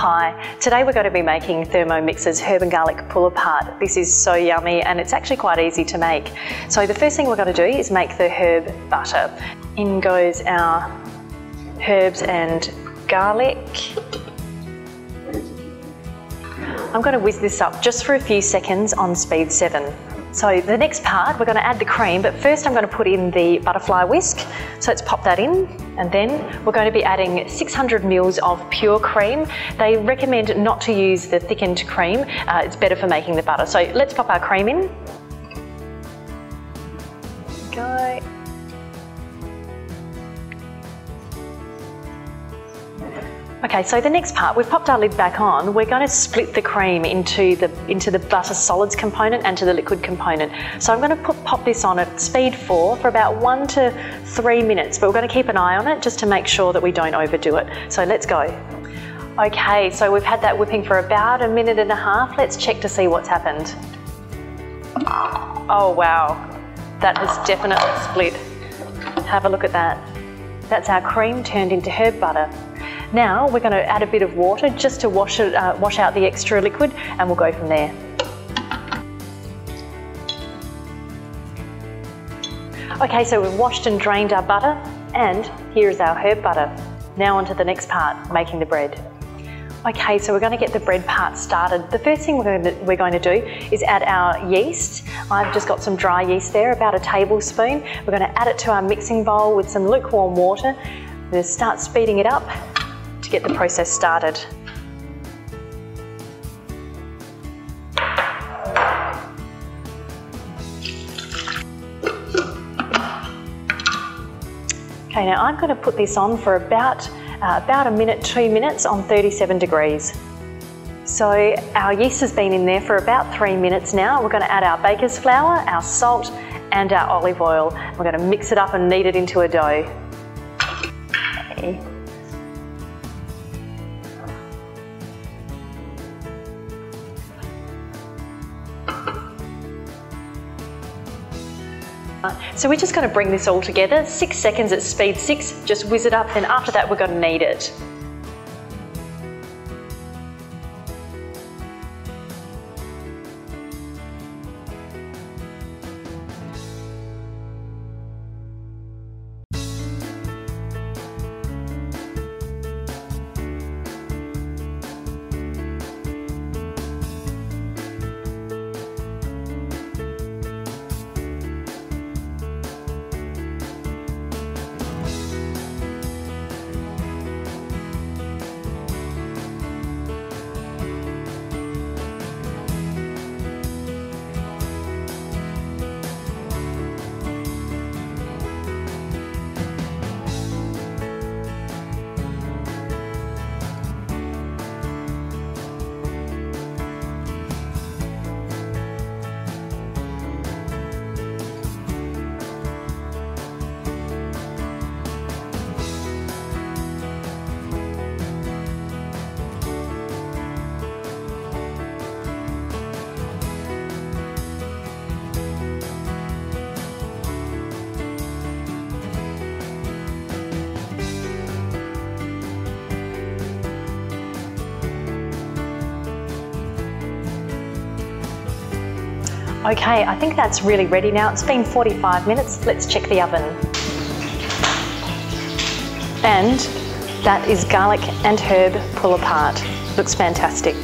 Hi, today we're going to be making Thermomix's herb and garlic pull apart. This is so yummy and it's actually quite easy to make. So the first thing we're going to do is make the herb butter. In goes our herbs and garlic. I'm going to whiz this up just for a few seconds on speed 7. So the next part, we're going to add the cream, but first I'm going to put in the butterfly whisk. So let's pop that in, and then we're going to be adding 600 mils of pure cream. They recommend not to use the thickened cream. Uh, it's better for making the butter. So let's pop our cream in. Okay, so the next part, we've popped our lid back on. We're going to split the cream into the into the butter solids component and to the liquid component. So I'm going to put, pop this on at speed four for about one to three minutes, but we're going to keep an eye on it just to make sure that we don't overdo it. So let's go. Okay, so we've had that whipping for about a minute and a half. Let's check to see what's happened. Oh wow, that has definitely split. Have a look at that. That's our cream turned into herb butter. Now we're going to add a bit of water just to wash, it, uh, wash out the extra liquid and we'll go from there. Okay, so we've washed and drained our butter and here is our herb butter. Now on to the next part, making the bread. Okay, so we're going to get the bread part started. The first thing we're going, to, we're going to do is add our yeast. I've just got some dry yeast there, about a tablespoon. We're going to add it to our mixing bowl with some lukewarm water. We're going to start speeding it up to get the process started. Okay, now I'm going to put this on for about, uh, about a minute, two minutes on 37 degrees. So our yeast has been in there for about three minutes now. We're going to add our baker's flour, our salt and our olive oil. We're going to mix it up and knead it into a dough. Okay. So we're just going to bring this all together, six seconds at speed six, just whiz it up, and after that we're going to knead it. Okay, I think that's really ready now. It's been 45 minutes. Let's check the oven. And that is garlic and herb pull apart. Looks fantastic.